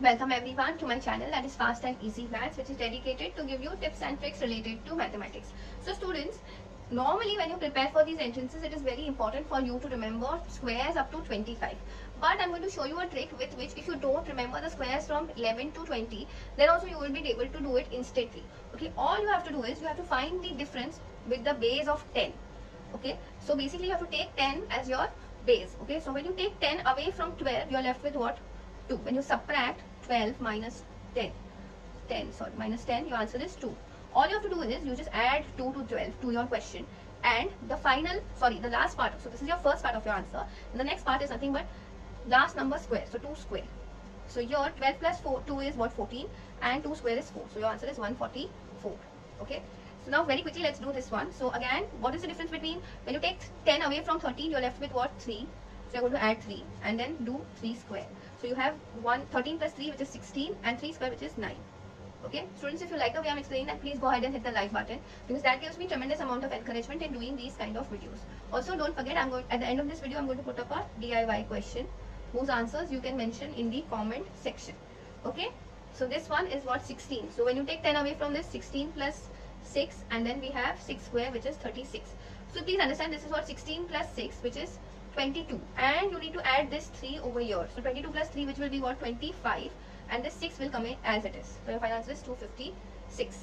Welcome everyone to my channel that is Fast and Easy Maths which is dedicated to give you tips and tricks related to mathematics. So students, normally when you prepare for these entrances it is very important for you to remember squares up to 25. But I'm going to show you a trick with which if you don't remember the squares from 11 to 20 then also you will be able to do it instantly. Okay, all you have to do is you have to find the difference with the base of 10. Okay, so basically you have to take 10 as your base. Okay, so when you take 10 away from 12 you're left with what? 2. When you subtract 12 minus 10, 10 sorry minus 10 your answer is 2. All you have to do is you just add 2 to 12 to your question and the final sorry the last part so this is your first part of your answer and the next part is nothing but last number square so 2 square. So your 12 plus 4 2 is what 14 and 2 square is 4 so your answer is 144 okay. So now very quickly let's do this one. So again what is the difference between when you take 10 away from 13 you're left with what 3 so you're going to add 3 and then do 3 square. So you have 1 13 plus 3 which is 16 and 3 square which is 9. Okay, students, if you like the way I'm explaining that, please go ahead and hit the like button because that gives me tremendous amount of encouragement in doing these kind of videos. Also, don't forget, I'm going at the end of this video, I'm going to put up a DIY question whose answers you can mention in the comment section. Okay, so this one is what 16. So when you take 10 away from this, 16 plus 6, and then we have 6 square, which is 36. So please understand, this is what 16 plus 6, which is 22 and you need to add this 3 over here. So 22 plus 3 which will be what? 25 and this 6 will come in as it is. So your final answer is 256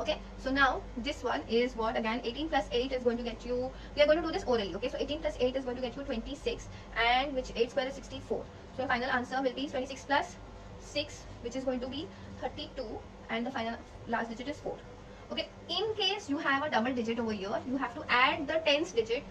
okay? So now this one is what? Again 18 plus 8 is going to get you we are going to do this orally okay? So 18 plus 8 is going to get you 26 and which 8 square is 64 so your final answer will be 26 plus 6 which is going to be 32 and the final last digit is 4 okay? In case you have a double digit over here you have to add the tens digit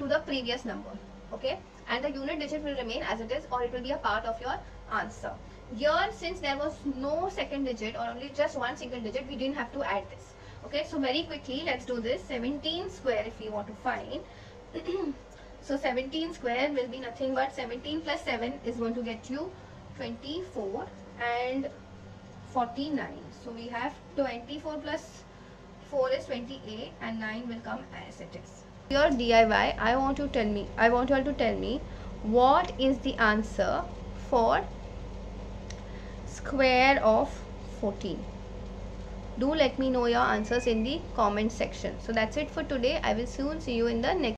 to the previous number okay? And the unit digit will remain as it is or it will be a part of your answer. Here since there was no second digit or only just one single digit we didn't have to add this okay? So very quickly let's do this. 17 square if we want to find. So 17 square will be nothing but 17 plus 7 is going to get you 24 and 49 so we have 24 plus 4 is 28 and 9 will come as it is your DIY, I want to tell me, I want you all to tell me what is the answer for square of 14. Do let me know your answers in the comment section. So that's it for today. I will soon see you in the next